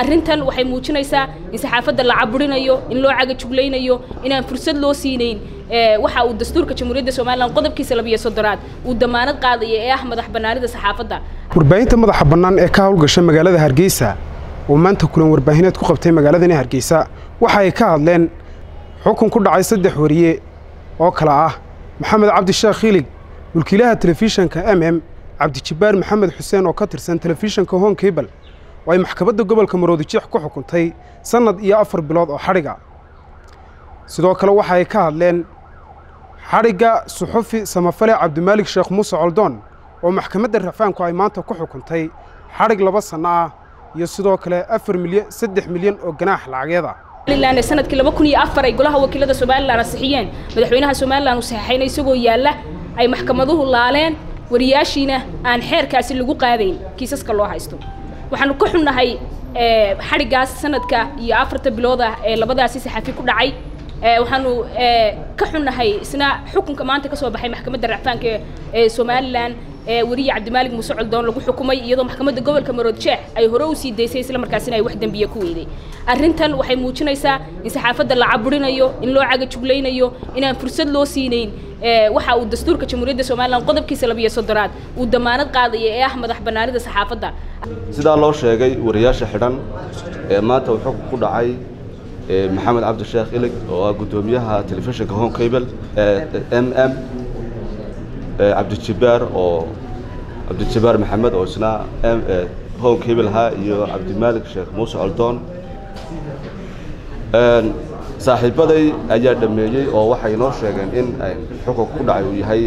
arrintan waxay muujinaysaa in saxaafadda la caburinayo in loo cagajuglaynayo inaan fursad loo siinayn. Waxa uu dastuurka jamhuuriyadda somalilan qodobkiisa labiyo soddonaad uu damaanad qaadaya ee ah madax bannaanida saxaafadda. Warbaahinta madaxa bannaan ee ka howlgasha magaalada hargeysa oo maanta kulan warbaahineed ku qabtay magaaladani hargeysa waxa ay ka hadleen xukun ku dhacay saddex wariye oo kale ah maxamed cabdisheekh khilig mulkiilaha telefishanka m m cabdijabbaar maxamed xuseen oo ka tirsan telefishanka hon kabal oo ay maxkamadda gobolka maroodijeex ku xukuntay sannad iyo afar bilood oo xadhiga? Sidoo kale waxa ay ka hadleen xadhigga suxufi samafale cabdimaalig sheekh muuse coldoon oo maxkamadda rafaanku ay maanta ku xukuntay xadhig laba sanno ah iyo sidoo kale afar milyan saddex milyan oo ganaax lacageeda. Somalilan sannadkii laba kun iyo afar ay golaha wakiilada somalilan ansixiyeen madaxweynaha somalilan uu saxeexayna isagoo yaalla ay maxkamaduhu laaleen wariyaashiina aan xeerkaasi lagu qaadayn. Kiisaska loo haysto waxaanu ka xunnahay xadhiggaas sanadka iyo afarta bilood ah ee labadaasi saxafi ku dhacay. Waxaanu ka xunnahay isna xukunka maanta ka soo baxay maxkamadda racfaanka ee somalilan weriye cabdimaalig muuse coldoon lagu xukumay iyadoo maxkamadda gobolka maroodjeex ay hore u sii daysay isla markaasina ay wax dembiye ku weyday arrintan waxay muujinaysaa in saxaafadda la caburinayo in loo cagajuglaynayo inaan fursad loo siinayn waxa uu dastuurka jamhuuriyadda somalilan qodobkiisa labiyo soddonaad uu damaanad qaadaya ee ah madax bannaanida saxaafadda. Sidaa loo sheegay wariyaasha xidhan ee maanta uu xukun ku dhacay maxamed cabdisheekh ilig oo ah guddoomiyaha telefishinka hon cable m m cabdijabbaar oo cabdijabbaar maxamed oo isna hon cable ahaa iyo cabdimaalik sheekh muuse coldoon saaxiibaday ayaa dhameeyey oo waxay noo sheegeen in xukunka ku dhacay uu yahay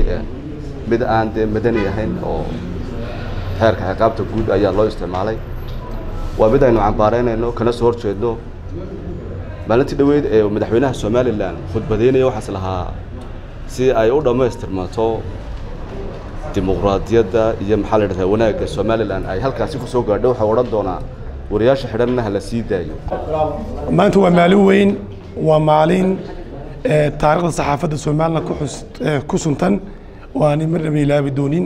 mid aan dee madani ahayn oo xeerka ciqaabta guud ayaa loo isticmaalay. Waa mid aynu cambaaraynayno kana soo hor maalintii dhoweyd ee madaxweynaha somalilan khudbadaynaya waxaas lahaa si ay u dhammaystirmato dimuqraadiyadda iyo maxaa la dhahdaa wanaagga somalilan ay halkaasi ku soo gaadho. Odhan doonaa wariyaasha xidhanna ha la sii daayo. Maanta waa maalin weyn waa maalin taarikhda saxaafadda somalilan ku suntan. Oo aan marnaba ilaabi doonin.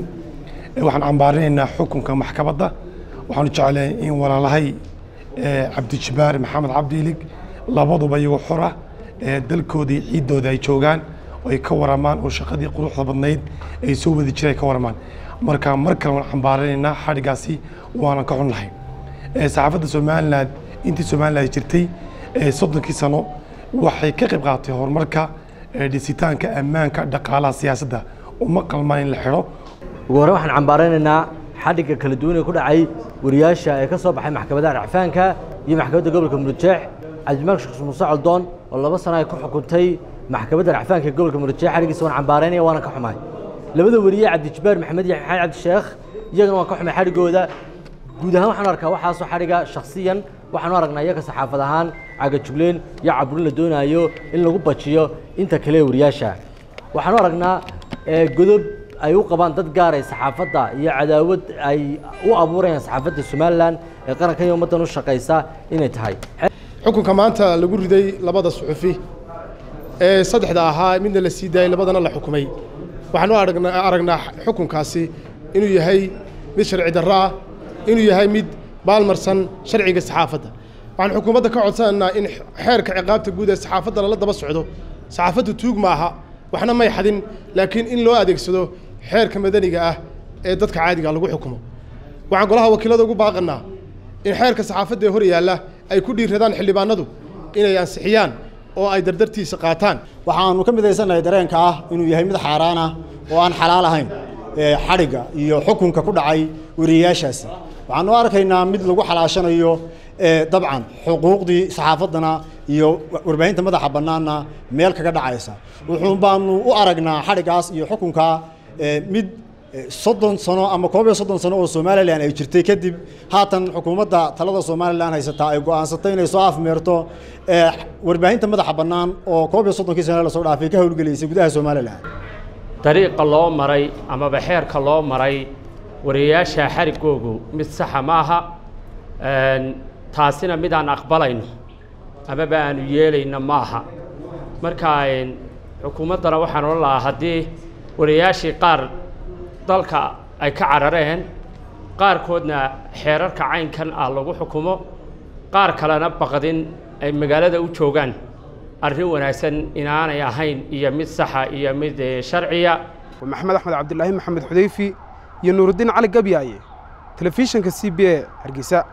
Waxaan cambaarinaynaa xukunka maxkamadda. Waxaanu jeclahay in walaalahay cabdijabbaar maxamed cabdiilig labaduba iyagoo xora dalkoodii ciiddooda ay joogaan oo ay ka waramaan oo shaqadii quruxda badnayd ay soo wadi jiray ka waramaan. Marka mar kale waan cambaarinaynaa xadhigaasi waanan ka xunnahay. Saxaafadda somalilan intii somalilan jirtay soddonkii sano waxay ka qayb qaadatay horumarka dhisitaanka ammaanka dhaqaalaha siyaasadda. Uma qalmaan in la xidho. Ugu hore waxaan cambaaraynaynaa xadhigga kala duwan ee ku dhacay wariyaasha ee ka soo baxay maxkamadaha racfaanka iyo maxkamadda gobolka murujeex cabdimaalik sheekh muuse coldoon oo laba sano ay ku xukuntay maxkamadda racfaanka ee gobolka murujeex xadhiggiisa waan cambaaraynaya waana ka xumahay labada wariye cabdijabbaar maxamed iyo maxamed cabdisheekh iyagana waan ka xumay xadhiggooda guud ahaan waxaanu arkaa waxaasoo xadhiga shakhsiyan waxaanu aragnaa iyaga saxaafad ahaan cagajugleen iyo caburin la doonaayo in lagu bajiyo inta kale wariyaasha. Waxaanu aragnaa godob ay u qabaan dad gaaray saxaafadda iyo cadaawad ay u abuurayaan saxaafadda somalilan ee qarankan iyo ummaddan u shaqaysa inay tahay. Xukunka maanta lagu riday labada suxufi ee saddexda ahaa midna la sii daayey labadana la xukumay. Waxaanu aragnaa xukunkaasi inuu yahay mid sharci darro ah inuu yahay mid baalmarsan sharciga saxaafadda. Waxaan xukuumadda ka codsanaynaa in xeerka ciqaabta guud ee saxaafadda lala daba socdo. Saxaafaddu tuug ma aha waxna may xadin laakiin in loo adeegsado xeerka madaniga ah ee dadka caadiga lagu xukumo. Waxaan golaha wakiilada ugu baaqanaa in xeerka saxaafadda ee hor yaalla ay ku dhiiradaan xildhibaanadu inay ansixiyaan oo ay dardartiisa qaataan. Waxaanu ka midaysannahay dareenka ah inuu yahay mid xaaraan ah oo aan xalaal ahayn xadhigga iyo xukunka ku dhacay wariyayaashaasi waxaanu arkaynaa mid lagu xalaashanayo dabcan xuquuqdii saxaafaddana iyo warbaahinta madaxa bannaanna meel kaga dhacaysa. Wuxuun baanu u aragnaa xadhiggaas iyo xukunka mid soddon sano ama koob iyo soddon sano oo somalilan ay jirtay kadib haatan xukuumadda talada somalilan haysataa ay go'aansatay inay soo afmeerto warbaahinta madaxa bannaan oo koob iyo soddonkii sano la soo dhaafay ka howlgelaysay gudaha somalilan dariiqa loo maray amaba xeerka loo maray wariyayaasha xarigoogu mid saxa ma aha taasina mid aan aqbalayno amaba aanu yeelayno ma aha. Marka xukuumaddana waxaan odhan lahaa haddii wariyayaashii qaar dalka ay ka carareen qaarkoodna xeerarka caynkan ah lagu xukumo qaar kalena baqdin ay magaalada u joogaan. Arrin wanaagsan inaanay ahayn iyo mid saxa iyo mid sharciya. Waa maxamed axmed cabdilaahi maxamed xudayfi iyo nuurudiin cali gabyaaye telefishinka c b a hargeysa